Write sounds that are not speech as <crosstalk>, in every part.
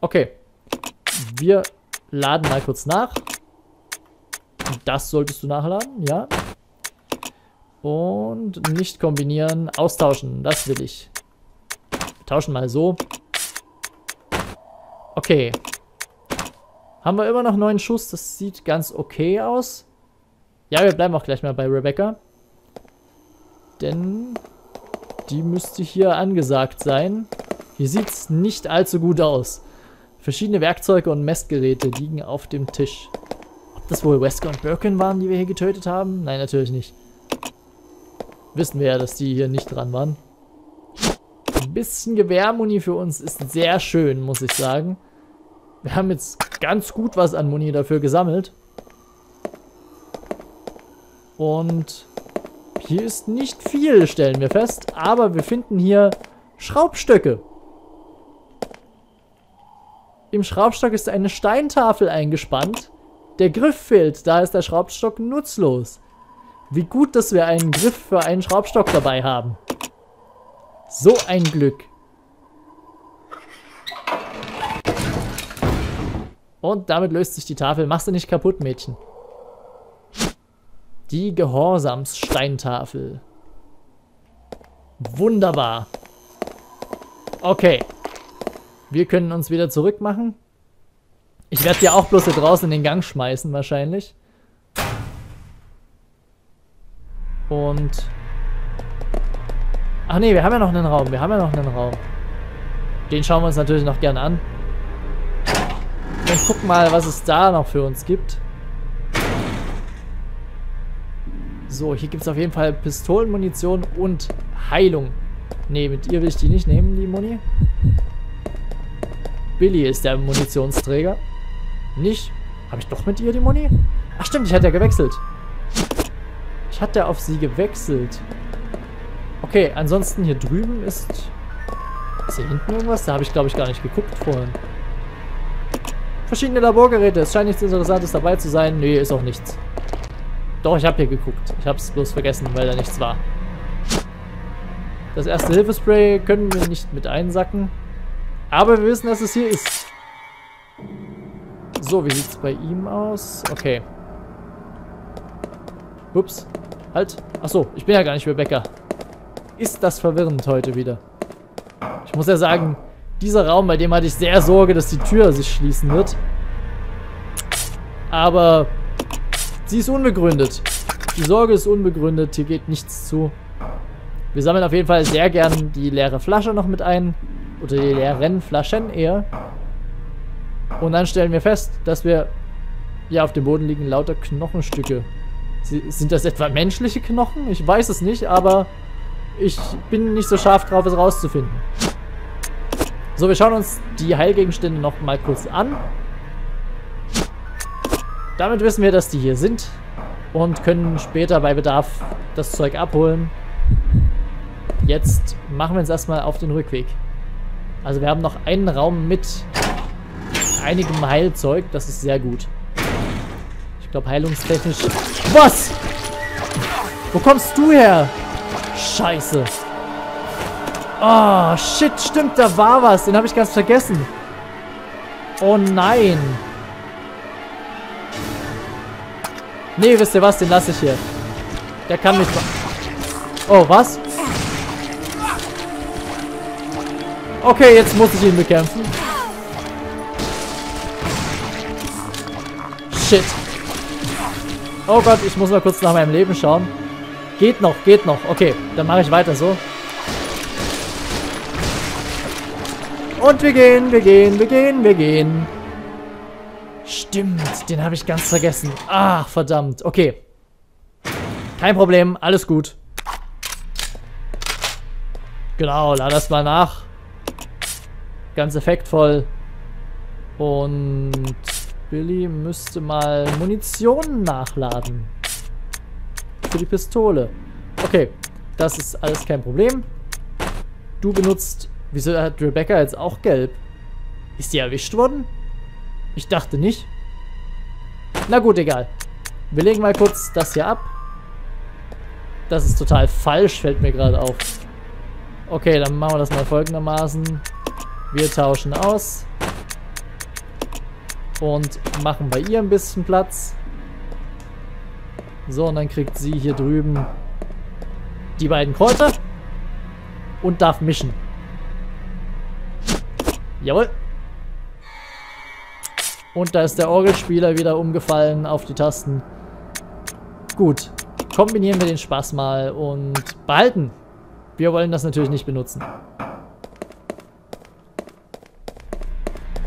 Okay. Wir laden mal kurz nach. Das solltest du nachladen, ja. Und nicht kombinieren, austauschen, das will ich. Wir tauschen mal so. Okay. Haben wir immer noch neun Schuss, das sieht ganz okay aus. Ja, wir bleiben auch gleich mal bei Rebecca. Denn die müsste hier angesagt sein. Hier sieht es nicht allzu gut aus. Verschiedene Werkzeuge und Messgeräte liegen auf dem Tisch. Ob das wohl Wesker und Birkin waren, die wir hier getötet haben? Nein, natürlich nicht. Wissen wir ja, dass die hier nicht dran waren. Ein bisschen Gewehrmuni für uns ist sehr schön, muss ich sagen. Wir haben jetzt ganz gut was an Muni dafür gesammelt. Und hier ist nicht viel, stellen wir fest. Aber wir finden hier Schraubstöcke. Im Schraubstock ist eine Steintafel eingespannt. Der Griff fehlt, da ist der Schraubstock nutzlos. Wie gut, dass wir einen Griff für einen Schraubstock dabei haben. So ein Glück. Und damit löst sich die Tafel. Machst du nicht kaputt, Mädchen. Die Gehorsamssteintafel. Wunderbar. Okay. Wir können uns wieder zurück machen. Ich werde dir auch bloß hier draußen in den Gang schmeißen, wahrscheinlich. Und... Ach nee, wir haben ja noch einen Raum. Wir haben ja noch einen Raum. Den schauen wir uns natürlich noch gerne an. Und gucken mal, was es da noch für uns gibt. So, hier gibt es auf jeden Fall Pistolenmunition und Heilung. Ne, mit ihr will ich die nicht nehmen, die Muni. Billy ist der Munitionsträger. Nicht? Habe ich doch mit ihr die Muni? Ach stimmt, ich hatte ja gewechselt. Ich hatte auf sie gewechselt. Okay, ansonsten hier drüben ist... Ist hier hinten irgendwas? Da habe ich, glaube ich, gar nicht geguckt vorhin. Verschiedene Laborgeräte. Es scheint nichts Interessantes dabei zu sein. Nee, ist auch nichts. Doch, ich habe hier geguckt. Ich habe es bloß vergessen, weil da nichts war. Das erste Hilfespray können wir nicht mit einsacken. Aber wir wissen, dass es hier ist. So, wie sieht es bei ihm aus? Okay. Ups. Halt. Achso, ich bin ja gar nicht Rebecca. Ist das verwirrend heute wieder. Ich muss ja sagen, dieser Raum, bei dem hatte ich sehr Sorge, dass die Tür sich schließen wird. Aber sie ist unbegründet. Die Sorge ist unbegründet, hier geht nichts zu. Wir sammeln auf jeden Fall sehr gern die leere Flasche noch mit ein. Oder die leeren Flaschen eher. Und dann stellen wir fest, dass wir ja auf dem Boden liegen lauter Knochenstücke. Sind das etwa menschliche Knochen? Ich weiß es nicht, aber ich bin nicht so scharf drauf, es rauszufinden. So, wir schauen uns die Heilgegenstände noch mal kurz an. Damit wissen wir, dass die hier sind und können später bei Bedarf das Zeug abholen. Jetzt machen wir uns erstmal auf den Rückweg. Also wir haben noch einen Raum mit einigem Heilzeug. Das ist sehr gut. Ich glaube, heilungstechnisch... Was? Wo kommst du her? Scheiße. Oh, shit, stimmt, da war was. Den habe ich ganz vergessen. Oh nein. Nee, wisst ihr was, den lasse ich hier. Der kann mich... Oh, was? Okay, jetzt muss ich ihn bekämpfen. Shit. Oh Gott, ich muss mal kurz nach meinem Leben schauen. Geht noch, geht noch. Okay, dann mache ich weiter so. Und wir gehen, wir gehen, wir gehen, wir gehen. Stimmt, den habe ich ganz vergessen. Ach, verdammt. Okay. Kein Problem, alles gut. Genau, lade das mal nach. Ganz effektvoll. Und Billy müsste mal Munition nachladen. Für die Pistole. Okay, das ist alles kein Problem. Du benutzt... Wieso hat Rebecca jetzt auch gelb? Ist die erwischt worden? Ich dachte nicht. Na gut, egal. Wir legen mal kurz das hier ab. Das ist total falsch, fällt mir gerade auf. Okay, dann machen wir das mal folgendermaßen. Wir tauschen aus. Und machen bei ihr ein bisschen Platz. So, und dann kriegt sie hier drüben die beiden Kräuter. Und darf mischen. Jawohl. Und da ist der Orgelspieler wieder umgefallen auf die Tasten. Gut. Kombinieren wir den Spaß mal und behalten. Wir wollen das natürlich nicht benutzen.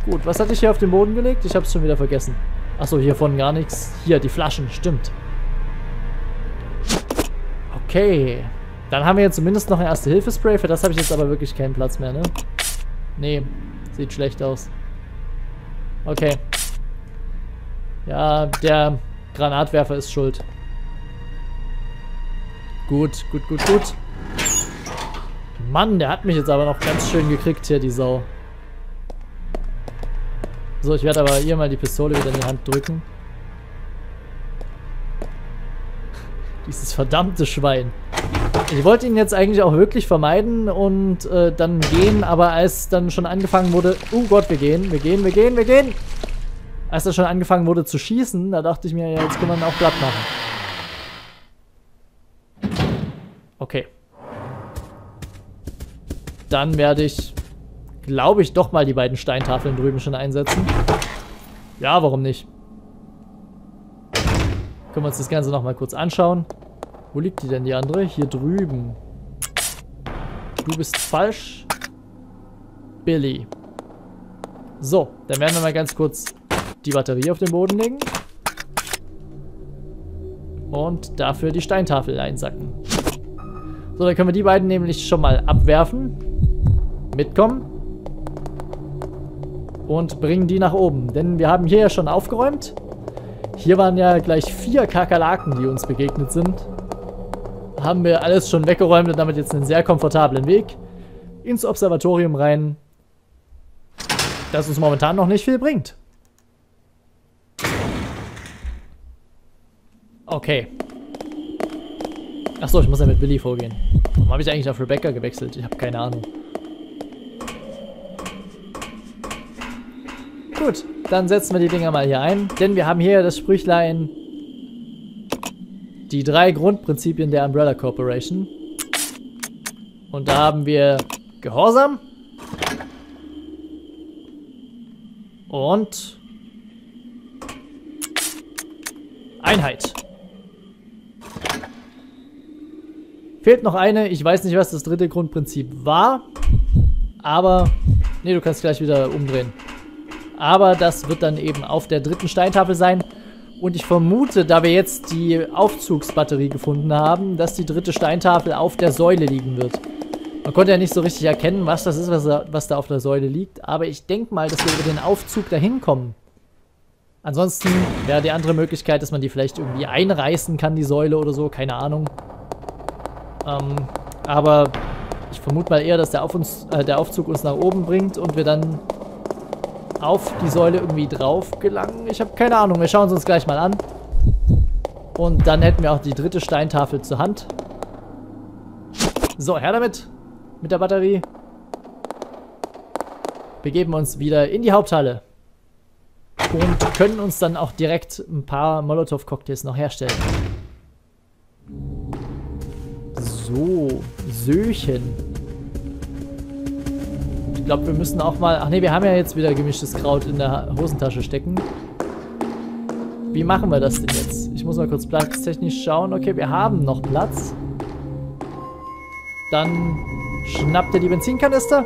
Gut, was hatte ich hier auf den Boden gelegt? Ich habe es schon wieder vergessen. Achso, hiervon gar nichts. Hier, die Flaschen, stimmt. Okay. Dann haben wir jetzt zumindest noch ein Erste-Hilfe-Spray. Für das habe ich jetzt aber wirklich keinen Platz mehr, ne? Nee, sieht schlecht aus. Okay. Ja, der Granatwerfer ist schuld. Gut, gut, gut, gut. Mann, der hat mich jetzt aber noch ganz schön gekriegt hier, die Sau. So, ich werde aber ihr mal die Pistole wieder in die Hand drücken. Dieses verdammte Schwein. Ich wollte ihn jetzt eigentlich auch wirklich vermeiden und äh, dann gehen, aber als dann schon angefangen wurde... Oh Gott, wir gehen, wir gehen, wir gehen, wir gehen! Als er schon angefangen wurde zu schießen, da dachte ich mir, ja, jetzt kann man ihn auch platt machen. Okay. Dann werde ich glaube ich, doch mal die beiden Steintafeln drüben schon einsetzen. Ja, warum nicht? Können wir uns das Ganze nochmal kurz anschauen. Wo liegt die denn, die andere? Hier drüben. Du bist falsch. Billy. So, dann werden wir mal ganz kurz die Batterie auf den Boden legen. Und dafür die Steintafel einsacken. So, dann können wir die beiden nämlich schon mal abwerfen. Mitkommen und bringen die nach oben. Denn wir haben hier ja schon aufgeräumt. Hier waren ja gleich vier Kakerlaken, die uns begegnet sind. Haben wir alles schon weggeräumt und damit jetzt einen sehr komfortablen Weg ins Observatorium rein, das uns momentan noch nicht viel bringt. Okay. Achso, ich muss ja mit Billy vorgehen. Warum habe ich eigentlich auf Rebecca gewechselt? Ich habe keine Ahnung. Gut, dann setzen wir die Dinger mal hier ein, denn wir haben hier das Sprüchlein die drei Grundprinzipien der Umbrella Corporation. Und da haben wir Gehorsam und Einheit. Fehlt noch eine. Ich weiß nicht, was das dritte Grundprinzip war. Aber... Ne, du kannst gleich wieder umdrehen. Aber das wird dann eben auf der dritten Steintafel sein. Und ich vermute, da wir jetzt die Aufzugsbatterie gefunden haben, dass die dritte Steintafel auf der Säule liegen wird. Man konnte ja nicht so richtig erkennen, was das ist, was da, was da auf der Säule liegt. Aber ich denke mal, dass wir über den Aufzug dahin kommen. Ansonsten wäre die andere Möglichkeit, dass man die vielleicht irgendwie einreißen kann, die Säule oder so. Keine Ahnung. Ähm, aber ich vermute mal eher, dass der, auf uns, äh, der Aufzug uns nach oben bringt und wir dann auf die Säule irgendwie drauf gelangen. Ich habe keine Ahnung. Wir schauen es uns gleich mal an. Und dann hätten wir auch die dritte Steintafel zur Hand. So, her damit. Mit der Batterie. Begeben uns wieder in die Haupthalle. Und können uns dann auch direkt ein paar Molotow-Cocktails noch herstellen. So, Söchen. Ich glaube, wir müssen auch mal... Ach nee, wir haben ja jetzt wieder gemischtes Kraut in der Hosentasche stecken. Wie machen wir das denn jetzt? Ich muss mal kurz platztechnisch schauen. Okay, wir haben noch Platz. Dann schnappt ihr die Benzinkanister.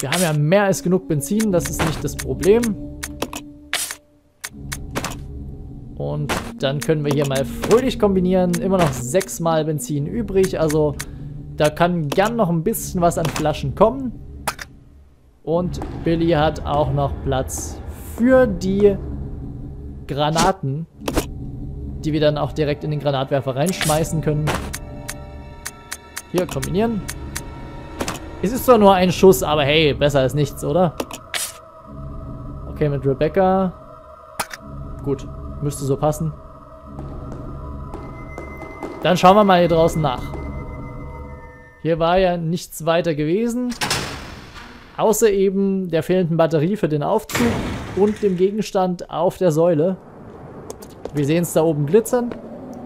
Wir haben ja mehr als genug Benzin, das ist nicht das Problem. Und dann können wir hier mal fröhlich kombinieren. Immer noch sechsmal Benzin übrig, also da kann gern noch ein bisschen was an Flaschen kommen. Und Billy hat auch noch Platz für die Granaten, die wir dann auch direkt in den Granatwerfer reinschmeißen können. Hier, kombinieren. Es ist zwar nur ein Schuss, aber hey, besser als nichts, oder? Okay, mit Rebecca. Gut, müsste so passen. Dann schauen wir mal hier draußen nach. Hier war ja nichts weiter gewesen. Außer eben der fehlenden Batterie für den Aufzug und dem Gegenstand auf der Säule. Wir sehen es da oben glitzern.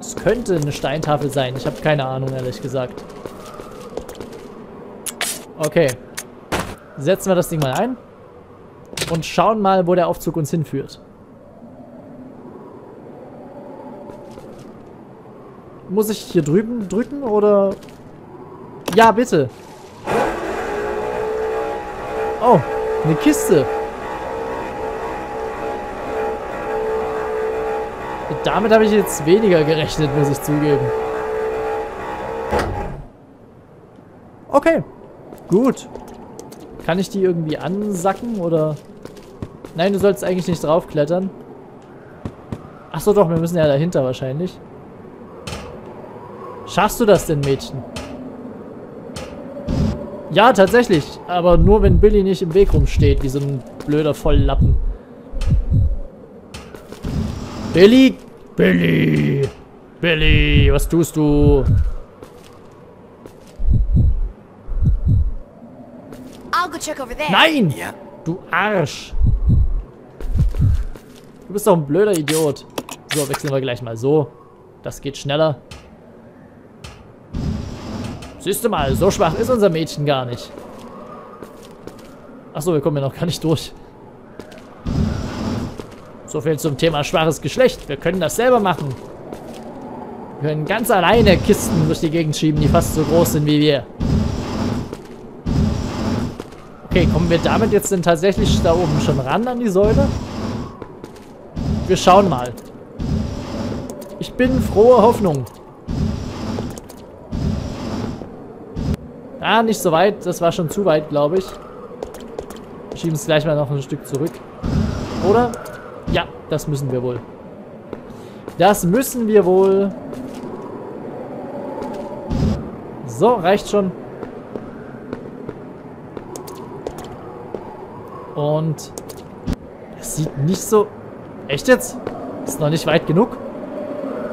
Es könnte eine Steintafel sein. Ich habe keine Ahnung, ehrlich gesagt. Okay. Setzen wir das Ding mal ein. Und schauen mal, wo der Aufzug uns hinführt. Muss ich hier drüben drücken oder... Ja, bitte. Oh, eine Kiste. Damit habe ich jetzt weniger gerechnet, muss ich zugeben. Okay. Gut. Kann ich die irgendwie ansacken oder... Nein, du sollst eigentlich nicht draufklettern. Achso doch, wir müssen ja dahinter wahrscheinlich. Schaffst du das denn, Mädchen? Ja, tatsächlich. Aber nur, wenn Billy nicht im Weg rumsteht, wie so ein blöder Volllappen. Billy! Billy! Billy, was tust du? Nein! Ja. Du Arsch! Du bist doch ein blöder Idiot. So, wechseln wir gleich mal so. Das geht schneller. Siehst du mal, so schwach ist unser Mädchen gar nicht. Achso, wir kommen ja noch gar nicht durch. So viel zum Thema schwaches Geschlecht. Wir können das selber machen. Wir können ganz alleine Kisten durch die Gegend schieben, die fast so groß sind wie wir. Okay, kommen wir damit jetzt denn tatsächlich da oben schon ran an die Säule? Wir schauen mal. Ich bin frohe Hoffnung. Ah, nicht so weit. Das war schon zu weit, glaube ich. Schieben es gleich mal noch ein Stück zurück. Oder? Ja, das müssen wir wohl. Das müssen wir wohl. So, reicht schon. Und das sieht nicht so... Echt jetzt? Ist noch nicht weit genug?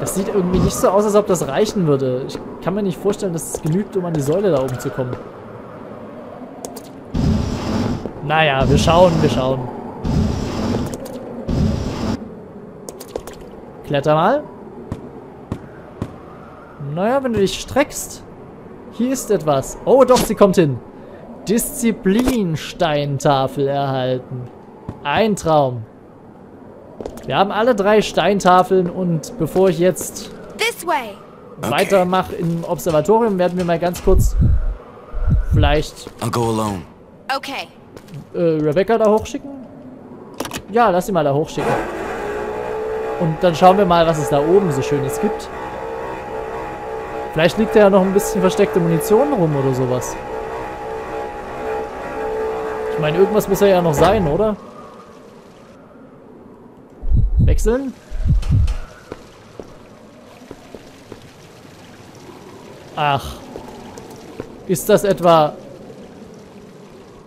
Das sieht irgendwie nicht so aus, als ob das reichen würde. Ich kann mir nicht vorstellen, dass es genügt, um an die Säule da oben zu kommen. Naja, wir schauen, wir schauen. Kletter mal. Naja, wenn du dich streckst. Hier ist etwas. Oh, doch, sie kommt hin. Disziplinsteintafel erhalten. Ein Traum. Wir haben alle drei Steintafeln und bevor ich jetzt okay. weitermache im Observatorium, werden wir mal ganz kurz vielleicht Okay. Äh, Rebecca da hochschicken? Ja, lass sie mal da hochschicken. Und dann schauen wir mal, was es da oben so Schönes gibt. Vielleicht liegt da ja noch ein bisschen versteckte Munition rum oder sowas. Ich meine, irgendwas muss ja noch sein, oder? Wechseln. Ach. Ist das etwa...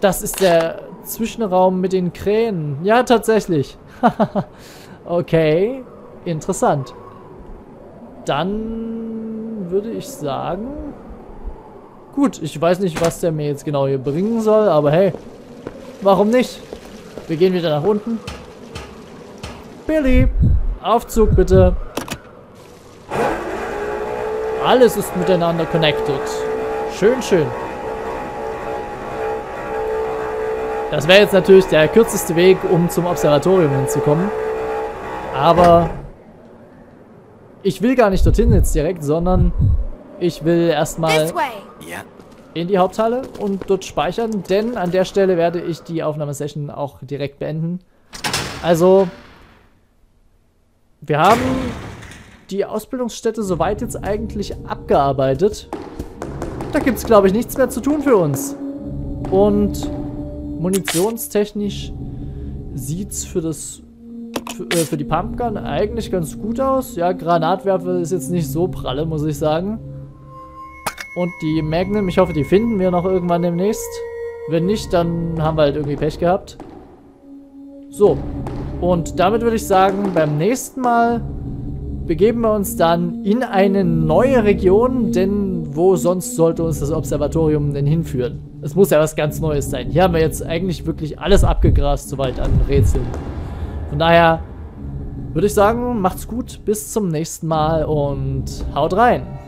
Das ist der Zwischenraum mit den Krähen. Ja, tatsächlich. <laughs> okay. Interessant. Dann würde ich sagen... Gut, ich weiß nicht, was der mir jetzt genau hier bringen soll, aber hey, warum nicht? Wir gehen wieder nach unten. Billy, Aufzug bitte. Alles ist miteinander connected. Schön, schön. Das wäre jetzt natürlich der kürzeste Weg, um zum Observatorium hinzukommen. Aber ich will gar nicht dorthin jetzt direkt, sondern ich will erstmal in die Haupthalle und dort speichern, denn an der Stelle werde ich die Aufnahmesession auch direkt beenden. Also wir haben die Ausbildungsstätte soweit jetzt eigentlich abgearbeitet. Da gibt es, glaube ich, nichts mehr zu tun für uns. Und munitionstechnisch sieht es für das für, äh, für die Pumpgun eigentlich ganz gut aus. Ja, Granatwerfer ist jetzt nicht so pralle, muss ich sagen. Und die Magnum, ich hoffe, die finden wir noch irgendwann demnächst. Wenn nicht, dann haben wir halt irgendwie Pech gehabt. So, und damit würde ich sagen, beim nächsten Mal begeben wir uns dann in eine neue Region, denn wo sonst sollte uns das Observatorium denn hinführen? Es muss ja was ganz Neues sein. Hier haben wir jetzt eigentlich wirklich alles abgegrast, soweit an Rätseln. Von daher würde ich sagen, macht's gut, bis zum nächsten Mal und haut rein.